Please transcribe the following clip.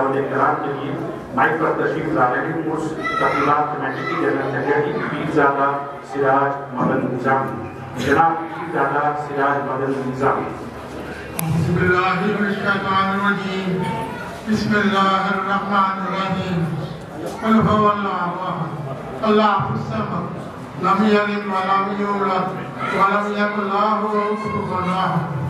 احترام کے لیے مائک پر تشریف لا رہے ہیں۔ اس تقریبات کمیٹی کی general secretary Pirzada Siraj Madan Nizam. جناب پیر زادہ سراج مدن نظام۔ بسم اللہ الرحمن الرحیم۔ بسم اللہ الرحمن الرحیم۔ قل هو اللہ احد اللہ الصمد لم یلد ولم یولد ولم یکن له کفوا احد۔